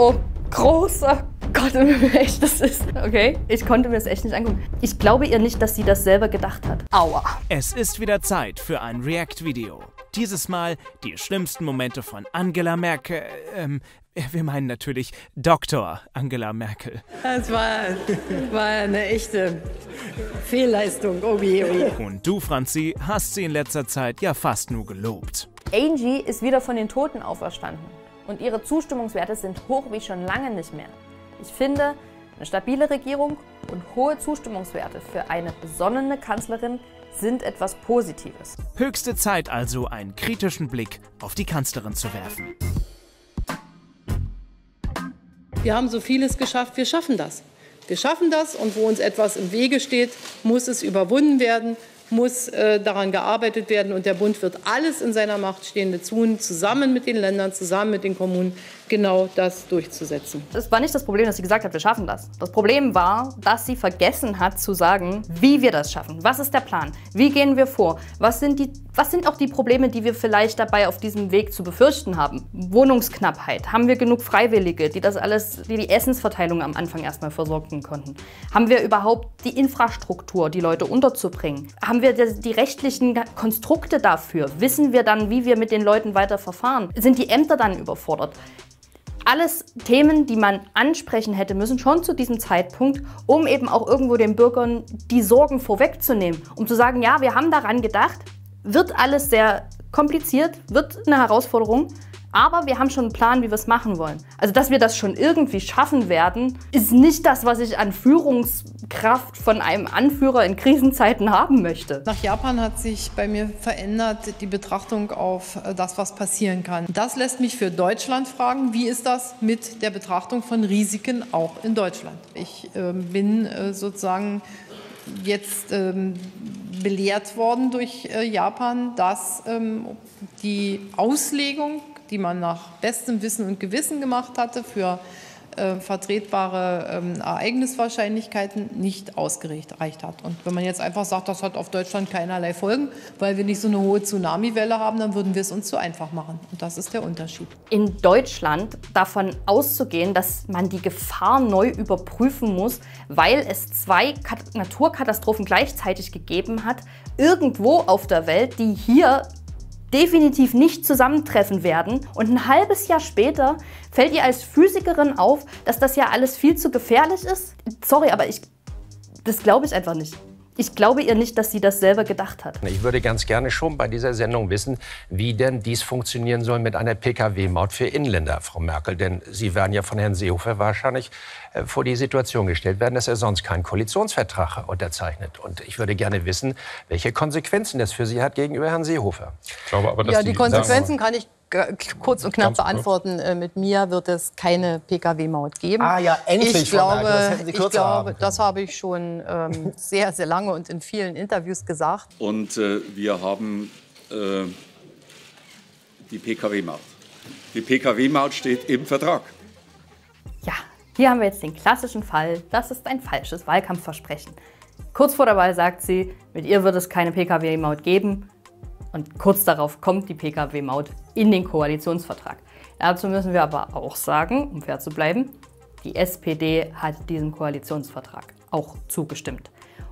Oh, großer Gott, wie echt das ist. Okay, ich konnte mir das echt nicht angucken. Ich glaube ihr nicht, dass sie das selber gedacht hat. Aua. Es ist wieder Zeit für ein React-Video. Dieses Mal die schlimmsten Momente von Angela Merkel. Ähm, wir meinen natürlich Dr. Angela Merkel. Das war, war eine echte Fehlleistung. Oh je, oh je. Und du, Franzi, hast sie in letzter Zeit ja fast nur gelobt. Angie ist wieder von den Toten auferstanden. Und ihre Zustimmungswerte sind hoch wie schon lange nicht mehr. Ich finde, eine stabile Regierung und hohe Zustimmungswerte für eine besonnene Kanzlerin sind etwas Positives. Höchste Zeit also, einen kritischen Blick auf die Kanzlerin zu werfen. Wir haben so vieles geschafft, wir schaffen das. Wir schaffen das und wo uns etwas im Wege steht, muss es überwunden werden muss äh, daran gearbeitet werden. Und der Bund wird alles in seiner Macht Stehende tun, zusammen mit den Ländern, zusammen mit den Kommunen, genau das durchzusetzen. Es war nicht das Problem, dass sie gesagt hat, wir schaffen das. Das Problem war, dass sie vergessen hat zu sagen, wie wir das schaffen. Was ist der Plan? Wie gehen wir vor? Was sind, die, was sind auch die Probleme, die wir vielleicht dabei auf diesem Weg zu befürchten haben? Wohnungsknappheit. Haben wir genug Freiwillige, die das alles, die die Essensverteilung am Anfang erstmal versorgen konnten? Haben wir überhaupt die Infrastruktur, die Leute unterzubringen? Haben wir die rechtlichen Konstrukte dafür? Wissen wir dann, wie wir mit den Leuten weiter verfahren? Sind die Ämter dann überfordert? Alles Themen, die man ansprechen hätte müssen, schon zu diesem Zeitpunkt, um eben auch irgendwo den Bürgern die Sorgen vorwegzunehmen. Um zu sagen, ja, wir haben daran gedacht, wird alles sehr kompliziert, wird eine Herausforderung, aber wir haben schon einen Plan, wie wir es machen wollen. Also, dass wir das schon irgendwie schaffen werden, ist nicht das, was ich an Führungskraft von einem Anführer in Krisenzeiten haben möchte. Nach Japan hat sich bei mir verändert die Betrachtung auf äh, das, was passieren kann. Das lässt mich für Deutschland fragen, wie ist das mit der Betrachtung von Risiken auch in Deutschland? Ich äh, bin äh, sozusagen jetzt ähm, belehrt worden durch äh, Japan, dass ähm, die Auslegung die man nach bestem Wissen und Gewissen gemacht hatte für äh, vertretbare ähm, Ereigniswahrscheinlichkeiten nicht ausgereicht hat. Und wenn man jetzt einfach sagt, das hat auf Deutschland keinerlei Folgen, weil wir nicht so eine hohe Tsunamiwelle haben, dann würden wir es uns zu einfach machen. Und das ist der Unterschied. In Deutschland davon auszugehen, dass man die Gefahr neu überprüfen muss, weil es zwei Naturkatastrophen gleichzeitig gegeben hat, irgendwo auf der Welt, die hier definitiv nicht zusammentreffen werden. Und ein halbes Jahr später fällt ihr als Physikerin auf, dass das ja alles viel zu gefährlich ist. Sorry, aber ich, das glaube ich einfach nicht. Ich glaube ihr nicht, dass sie das selber gedacht hat. Ich würde ganz gerne schon bei dieser Sendung wissen, wie denn dies funktionieren soll mit einer Pkw-Maut für Inländer, Frau Merkel. Denn Sie werden ja von Herrn Seehofer wahrscheinlich äh, vor die Situation gestellt werden, dass er sonst keinen Koalitionsvertrag unterzeichnet. Und ich würde gerne wissen, welche Konsequenzen das für Sie hat gegenüber Herrn Seehofer. Ich glaube aber, dass ja, die, die Konsequenzen kann ich kurz und knapp beantworten. Äh, mit mir wird es keine Pkw-Maut geben. Ah ja, endlich. Ich glaube, das, ich glaube, das habe ich schon ähm, sehr, sehr lange und in vielen Interviews gesagt. Und äh, wir haben äh, die Pkw-Maut. Die Pkw-Maut steht im Vertrag. Ja, hier haben wir jetzt den klassischen Fall. Das ist ein falsches Wahlkampfversprechen. Kurz vor der Wahl sagt sie, mit ihr wird es keine Pkw-Maut geben. Und kurz darauf kommt die Pkw-Maut in den Koalitionsvertrag. Dazu müssen wir aber auch sagen, um fair zu bleiben, die SPD hat diesem Koalitionsvertrag auch zugestimmt.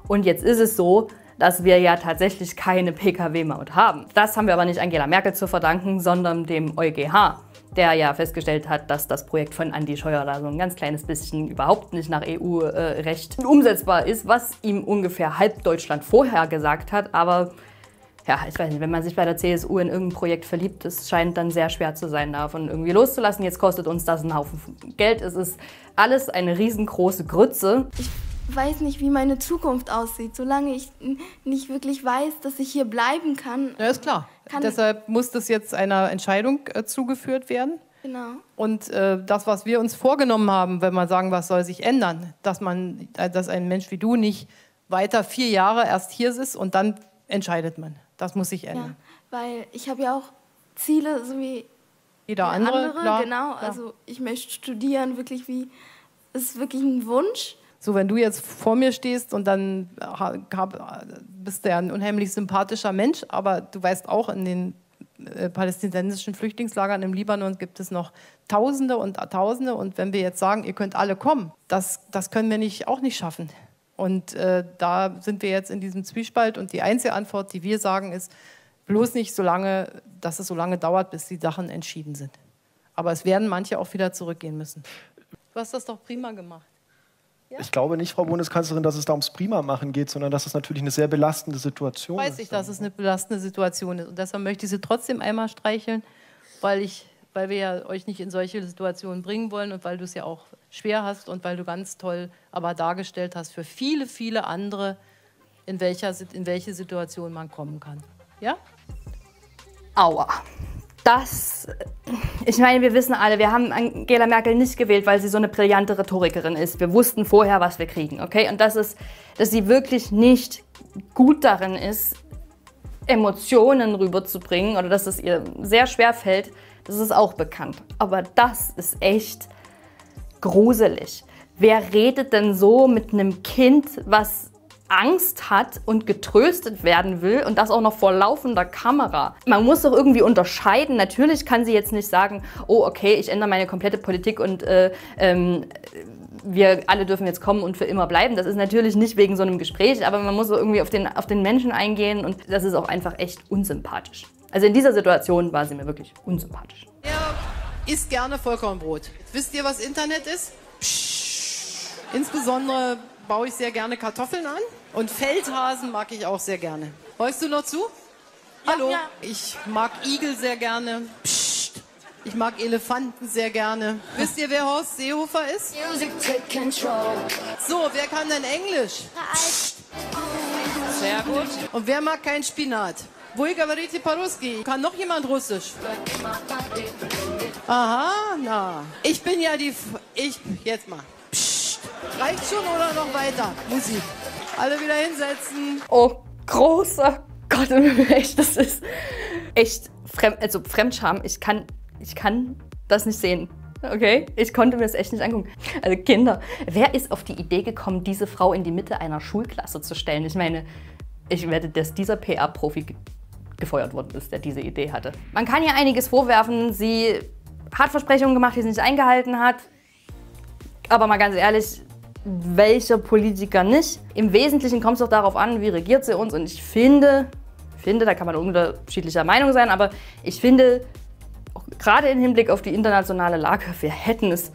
Und jetzt ist es so, dass wir ja tatsächlich keine Pkw-Maut haben. Das haben wir aber nicht Angela Merkel zu verdanken, sondern dem EuGH, der ja festgestellt hat, dass das Projekt von Andi Scheuer da so ein ganz kleines bisschen überhaupt nicht nach EU-Recht umsetzbar ist, was ihm ungefähr halb Deutschland vorher gesagt hat. Aber ja, ich weiß nicht, wenn man sich bei der CSU in irgendein Projekt verliebt, das scheint dann sehr schwer zu sein, davon irgendwie loszulassen. Jetzt kostet uns das einen Haufen Geld. Es ist alles eine riesengroße Grütze. Ich weiß nicht, wie meine Zukunft aussieht, solange ich nicht wirklich weiß, dass ich hier bleiben kann. Ja, ist klar. Deshalb muss das jetzt einer Entscheidung äh, zugeführt werden. Genau. Und äh, das, was wir uns vorgenommen haben, wenn wir sagen, was soll sich ändern, dass man, äh, dass ein Mensch wie du nicht weiter vier Jahre erst hier ist und dann entscheidet man. Das muss sich ändern. Ja, weil ich habe ja auch Ziele, so wie jeder andere. andere klar, genau, klar. also ich möchte studieren, wirklich wie, ist wirklich ein Wunsch. So, wenn du jetzt vor mir stehst und dann hab, bist du ja ein unheimlich sympathischer Mensch, aber du weißt auch, in den äh, palästinensischen Flüchtlingslagern im Libanon gibt es noch Tausende und Tausende. Und wenn wir jetzt sagen, ihr könnt alle kommen, das, das können wir nicht, auch nicht schaffen. Und äh, da sind wir jetzt in diesem Zwiespalt. Und die einzige Antwort, die wir sagen, ist, bloß nicht so lange, dass es so lange dauert, bis die Sachen entschieden sind. Aber es werden manche auch wieder zurückgehen müssen. Du hast das doch prima gemacht. Ja? Ich glaube nicht, Frau Bundeskanzlerin, dass es da ums Prima-Machen geht, sondern dass es natürlich eine sehr belastende Situation Weiß ist. Weiß ich, dass es eine belastende Situation ist. Und deshalb möchte ich Sie trotzdem einmal streicheln, weil, ich, weil wir ja euch nicht in solche Situationen bringen wollen und weil du es ja auch schwer hast und weil du ganz toll aber dargestellt hast für viele, viele andere, in, welcher, in welche Situation man kommen kann. Ja? Aua das, ich meine, wir wissen alle, wir haben Angela Merkel nicht gewählt, weil sie so eine brillante Rhetorikerin ist. Wir wussten vorher, was wir kriegen, okay? Und das ist, dass sie wirklich nicht gut darin ist, Emotionen rüberzubringen oder dass es ihr sehr schwer fällt, das ist auch bekannt. Aber das ist echt gruselig. Wer redet denn so mit einem Kind, was Angst hat und getröstet werden will und das auch noch vor laufender Kamera. Man muss doch irgendwie unterscheiden. Natürlich kann sie jetzt nicht sagen, oh okay, ich ändere meine komplette Politik und äh, ähm, wir alle dürfen jetzt kommen und für immer bleiben. Das ist natürlich nicht wegen so einem Gespräch, aber man muss so irgendwie auf den, auf den Menschen eingehen und das ist auch einfach echt unsympathisch. Also in dieser Situation war sie mir wirklich unsympathisch. Er isst gerne Vollkornbrot. Wisst ihr, was Internet ist? Psch. Insbesondere baue ich sehr gerne Kartoffeln an und Feldhasen mag ich auch sehr gerne. Hörst du noch zu? Ja, Hallo, ja. ich mag Igel sehr gerne. Psst. Ich mag Elefanten sehr gerne. Wisst ihr, wer Horst Seehofer ist? So, wer kann denn Englisch? Psst. Sehr gut. Und wer mag kein Spinat? Вы говорите по-русски. Kann noch jemand Russisch? Aha, na. Ich bin ja die... F ich... Jetzt mal. Reicht schon oder noch weiter? Musik. Alle wieder hinsetzen. Oh, großer Gott, echt, das ist echt Fremd, also Fremdscham. Ich kann, ich kann das nicht sehen. Okay? Ich konnte mir das echt nicht angucken. Also Kinder, wer ist auf die Idee gekommen, diese Frau in die Mitte einer Schulklasse zu stellen? Ich meine, ich werde, dass dieser PR-Profi gefeuert worden ist, der diese Idee hatte. Man kann ihr einiges vorwerfen. Sie hat Versprechungen gemacht, die sie nicht eingehalten hat. Aber mal ganz ehrlich, welcher Politiker nicht. Im Wesentlichen kommt es doch darauf an, wie regiert sie uns. Und ich finde, finde, da kann man unterschiedlicher Meinung sein, aber ich finde, gerade im Hinblick auf die internationale Lage, wir hätten es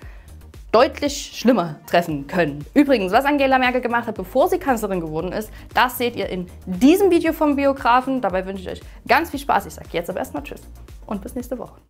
deutlich schlimmer treffen können. Übrigens, was Angela Merkel gemacht hat, bevor sie Kanzlerin geworden ist, das seht ihr in diesem Video vom Biografen. Dabei wünsche ich euch ganz viel Spaß. Ich sage jetzt aber erstmal Tschüss und bis nächste Woche.